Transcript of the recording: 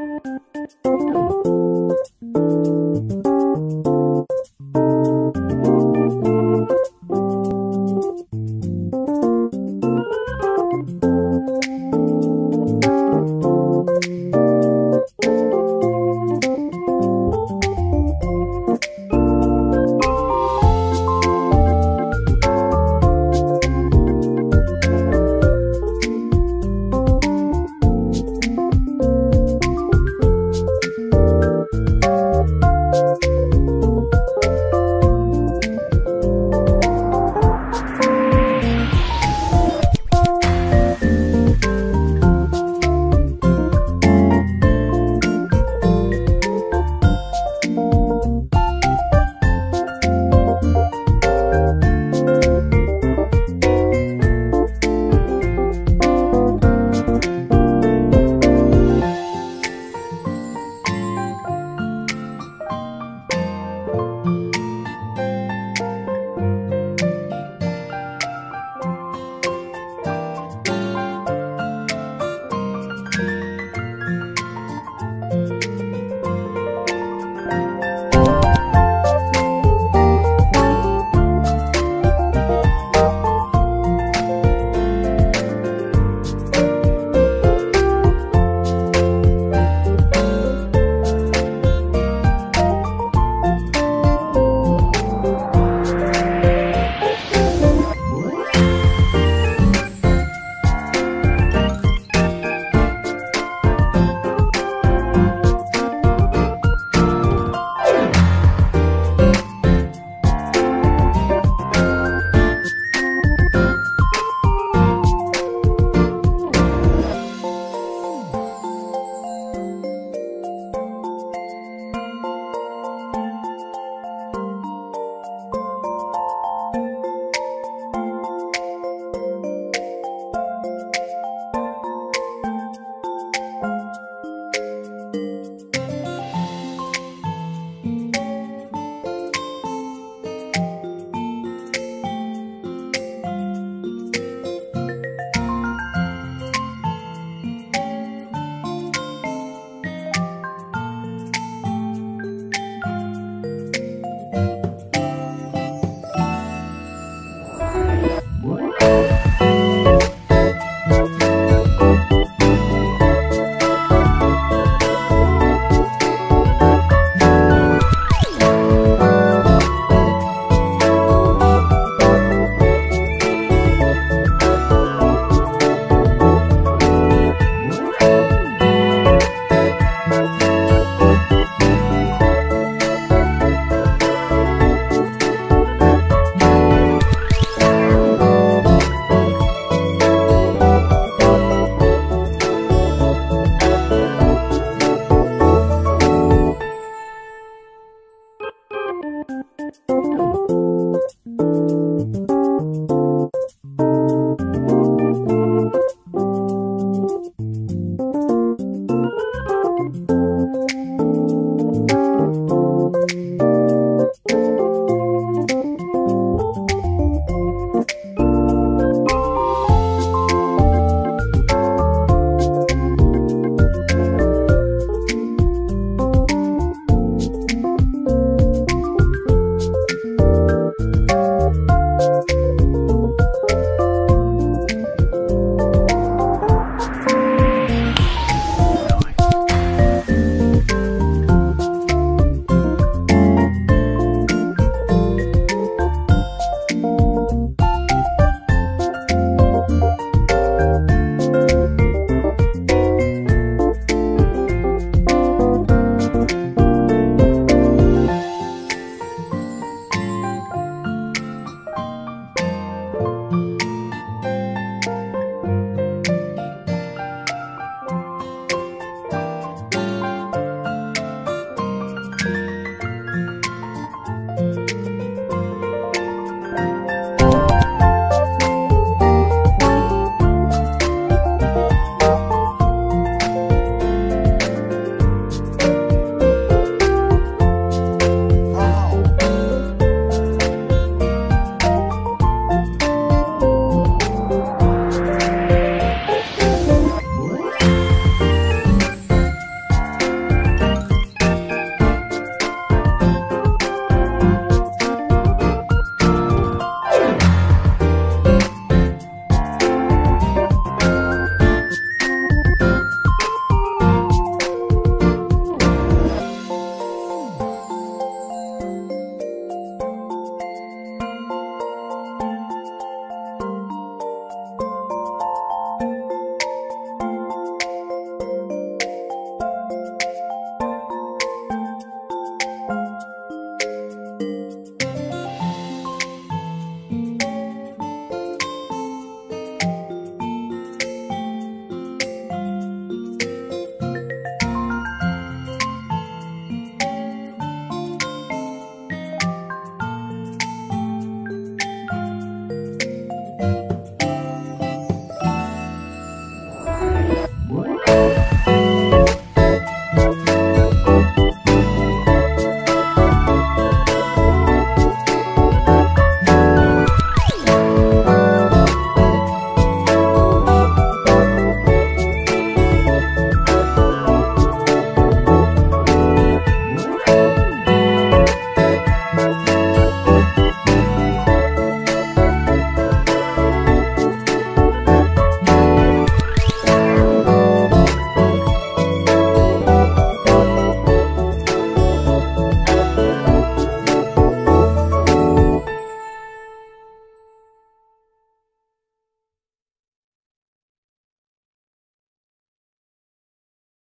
うん。